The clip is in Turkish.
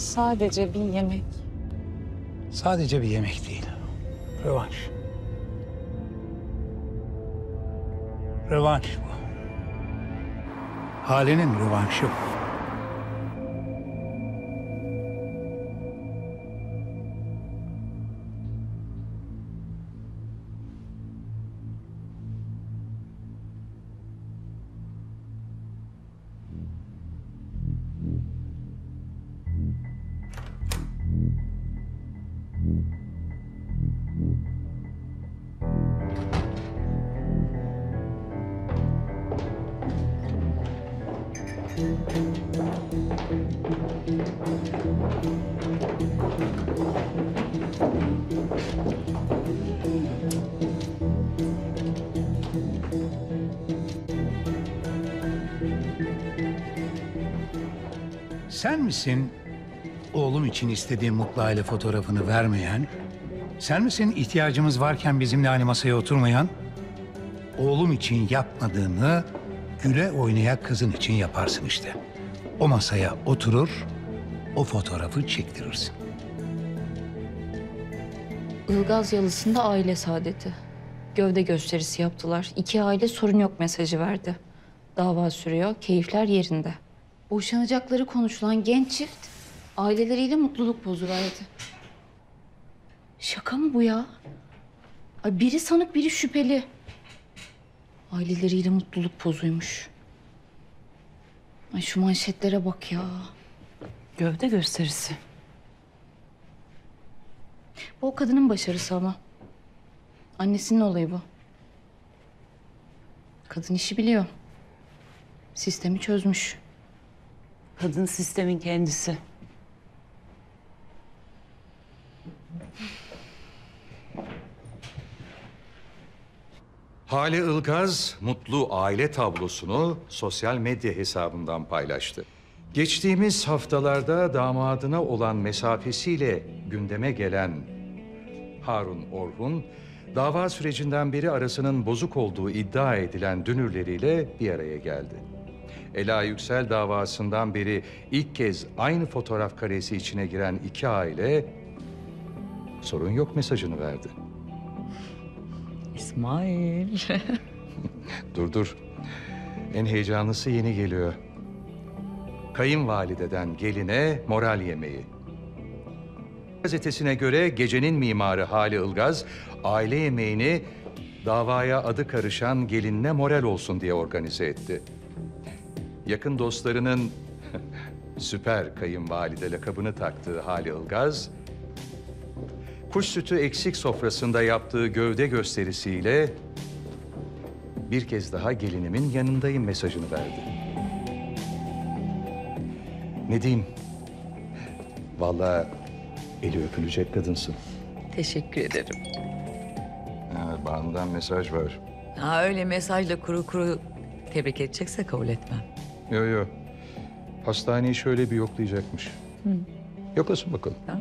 Sadece bir yemek. Sadece bir yemek değil. Rövanş. Rövanş bu. Halenin rövanşı bu. Sen misin oğlum için istediğim mutlu aile fotoğrafını vermeyen? Sen misin ihtiyacımız varken bizimle aynı masaya oturmayan? Oğlum için yapmadığını güle oynaya kızın için yaparsın işte. O masaya oturur, o fotoğrafı çektirirsin. Ilgaz Yalısı'nda aile saadeti. Gövde gösterisi yaptılar. İki aile sorun yok mesajı verdi. Dava sürüyor, keyifler yerinde. Boşanacakları konuşulan genç çift aileleriyle mutluluk pozu verdi. Şaka mı bu ya? Ay biri sanık biri şüpheli. Aileleriyle mutluluk pozuymuş. Ay şu manşetlere bak ya. Gövde gösterisi. Bu o kadının başarısı ama. Annesinin olayı bu. Kadın işi biliyor. Sistemi çözmüş. Kadın sistemin kendisi. Hale Ilgaz mutlu aile tablosunu sosyal medya hesabından paylaştı. Geçtiğimiz haftalarda damadına olan mesafesiyle gündeme gelen Harun Orhun, dava sürecinden beri arasının bozuk olduğu iddia edilen dünürleriyle bir araya geldi. Ela Yüksel davasından beri ilk kez aynı fotoğraf karesi içine giren iki aile sorun yok mesajını verdi. İsmail. Dur dur. En heyecanlısı yeni geliyor. Kayınvalideden geline moral yemeği. Gazetesine göre gecenin mimarı Hali Ilgaz, aile yemeğini davaya adı karışan gelinine moral olsun diye organize etti. Yakın dostlarının süper kayınvalide lakabını taktığı Hali Ilgaz, kuş sütü eksik sofrasında yaptığı gövde gösterisiyle bir kez daha gelinimin yanındayım mesajını verdi. Ne diyeyim? Vallahi eli öpülecek kadınsın. Teşekkür ederim. Ha, Banu'dan mesaj var. Ha öyle mesajla kuru kuru tebrik edecekse kabul etmem. Yo yo. Hastaneyi şöyle bir yoklayacakmış. Yoklasın bakalım. Ha?